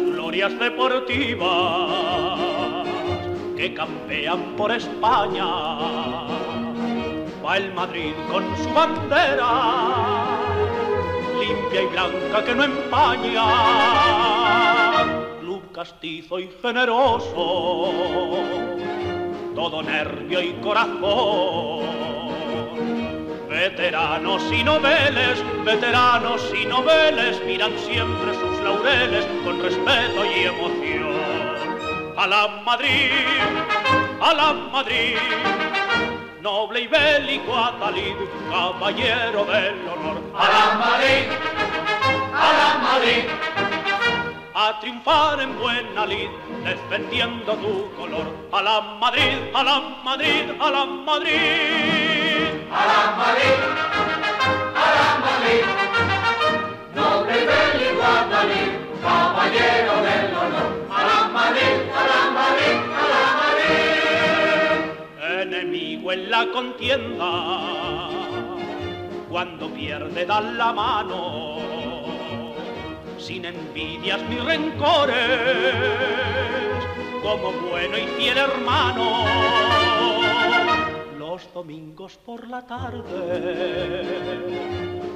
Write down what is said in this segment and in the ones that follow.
glorias deportivas que campean por España. Va el Madrid con su bandera, limpia y blanca que no empaña. Club castizo y generoso, todo nervio y corazón Veteranos y noveles, veteranos y noveles miran siempre sus laureles con respeto y emoción. A la Madrid, a la Madrid, noble y bélico Atalid, caballero del honor. A la Madrid, a la Madrid, a triunfar en buena lid, defendiendo tu color. A la Madrid, a la Madrid, a la Madrid del. Enemigo en la contienda, cuando pierde dan la mano, sin envidias ni rencores, como bueno y fiel hermano los domingos por la tarde,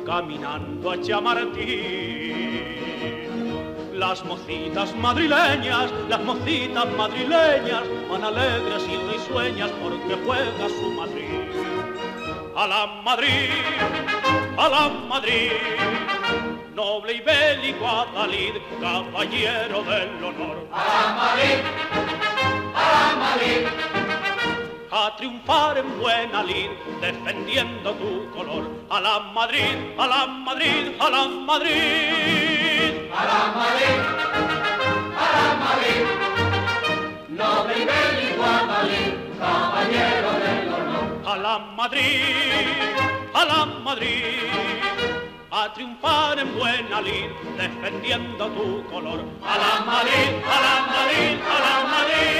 caminando a Chamartín. Las mocitas madrileñas, las mocitas madrileñas, van alegres y risueñas porque juega su Madrid. A la Madrid, a la Madrid, noble y bélico Adalid, caballero del honor. A la Madrid, a la Madrid a triunfar en buena lid, defendiendo tu color. A la Madrid, a la Madrid, a la Madrid. La Madrid, a la Madrid. A triunfar en buena lid, defendiendo tu color. A la Madrid, a la Madrid, a la Madrid.